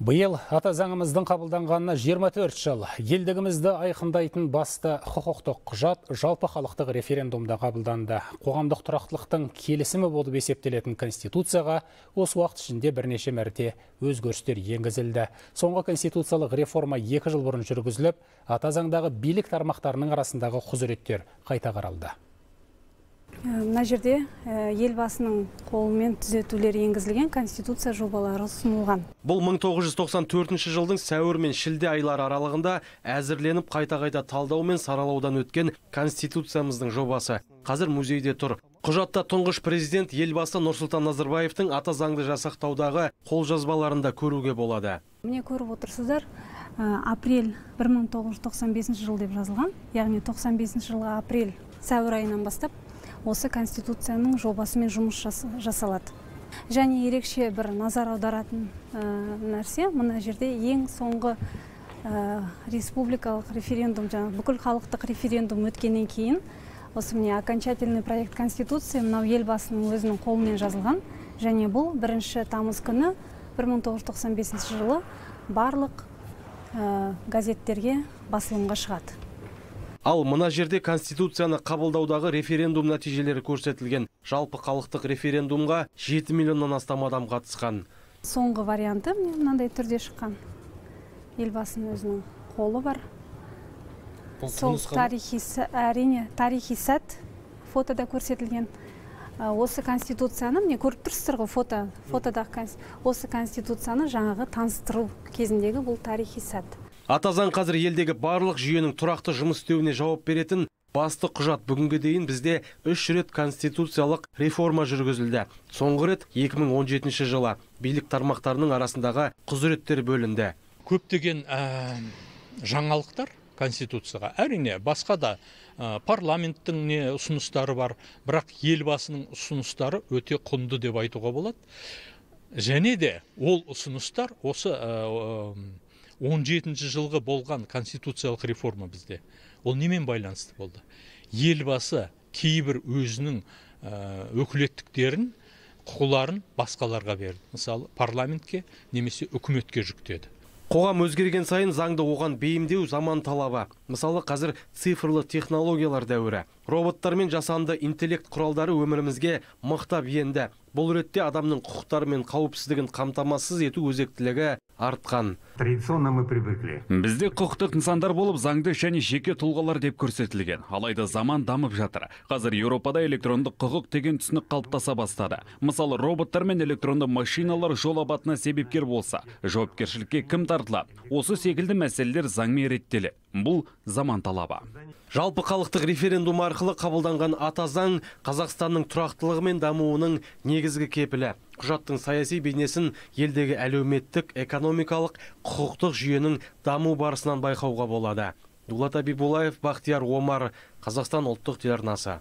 Биыл ата заңымыздың қабылданғанына 24 жыл. Елдігімізді айқындайтын басты құқықтық құжат жалпы халықтық референдумда қабылданды. Қоғамдық тұрақтылықтың келісімі болып есептелетін конституцияға осы уақыт ішінде бірнеше мәрте өзгерістер енгізілді. Соңғы конституциялық реформа екі жыл бұрын жүргізіліп, ата заңдағы билік тармақтарының арасындағы құзыреттер қайта қаралды мына жерде елбасының қолымен түзетулер енгізілген конституция жобалары ұсынылған. Бұл 1994 жылдың сәуір мен шілде айлары аралығында әзірленіп қайта қайта талдау мен саралаудан өткен конституциямыздың жобасы. Қазір музейде тұр. Құжатта тұңғыш президент елбасы нұрсұлтан назарбаевтың ата заңды жасақтаудағы қолжазбаларында көруге болады. Міне көріп отырсыздар апрель 1995 жыл деп жазылған. Яғни 95 жылғы апрель сәуір айынан бастап осы конституцияның жобасымен жұмыс жасалады. Және ерекше бір назар аударатын нәрсе мына жерде ең соңғы республикалық референдум жаңағы бүкіл халықтық референдум өткеннен кейін осы міне окончательный проект конституция мынау елбасының өзінің қолымен жазылған. Және бұл бірінші тамыз күні 1995 жылы барлық газеттерге басылымға шығады. Ал мына жерде конституцияны қабылдаудағы референдум нәтижелері көрсетілген. Жалпы халықтық референдумға 7 миллионнан астам адам қатысқан. Соңғы варианты міне мынандай түрде шыққан. Елбасының өзінің қолы бар. Сол тарихи әрине тарихи сәт фотода көрсетілген. Осы конституцияны міне көріп тұрсыздар ғой фото фотодағы осы конституцияны жаңағы таныстыру кезіндегі бұл тарихи сәт. Ата заң қазір елдегі барлық жүйенің тұрақты жұмыс істеуіне жауап беретін басты құжат. Бүгінге дейін бізде үш рет конституциялық реформа жүргізілді. Соңғы рет 2017 жылы. Билік тармақтарының арасындағы құзыреттер бөлінді. Көптеген жаңалықтар конституцияға әрине басқа да парламенттің не ұсыныстары бар бірақ елбасының ұсыныстары өте құнды деп айтуға болады. Және де ол ұсыныстар осы 17 жылғы болған конституциялық реформа бізде. Ол немен байланысты болды? Елбасы кейбір өзінің өкілеттіктерін құқыларын басқаларға берді. Мысалы парламентке немесе үкіметке жүктеді. Қоғам өзгерген сайын заңды оған бейімдеу заман талабы. Мысалы қазір цифрлы технологиялар дәуірі. Роботтар мен жасанды интеллект құралдары өмірімізге мықтап енді. Бұл ретте адамның құқықтары мен қауіпсіздігін қамтамасыз ету өзектілігі артқан. Традиционно мы привыкли. Бізде құқықтық нысандар болып заңды және жеке тұлғалар деп көрсетілген. Алайда заман дамып жатыр. Қазір еуропада электрондық құқық деген түсінік қалыптаса бастады. Мысалы роботтар мен электронды машиналар жол апатына себепкер болса жауапкершілікке кім тартылады? Осы секілді мәселелер заңмен реттеледі. Бұл заман талабы. Жалпы халықтық референдум арқылы қабылданған ата заң қазақстанның тұрақтылығы мен дамуының негізгі кепілі. Құжаттың саяси бейнесін елдегі әлеуметтік экономикалық құқықтық жүйенің даму барысынан байқауға болады. Дулат абибуллаев бақтияр омар қазақстан ұлттық телеарнасы.